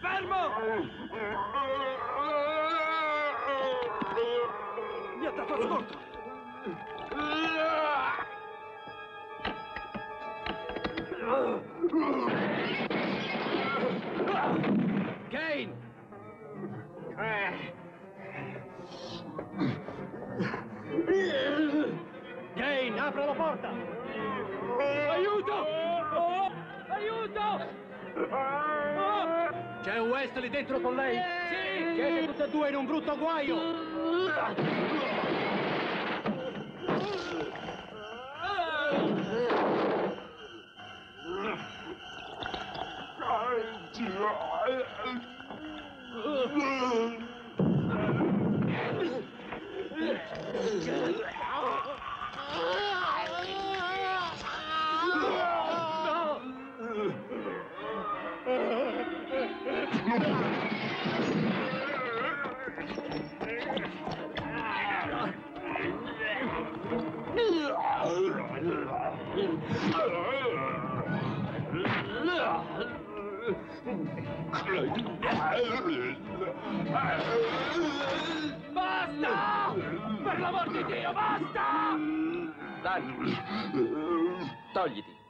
Fermo! Mi ha dato ascolto! Kane! Kane, apra la porta! Aiuto! Aiuto! C'è Wesley dentro con lei? Sì! Siete tutti e due in un brutto guaio! Oh, Basta! Per l'amor di Dio, basta! Dai! Togliti!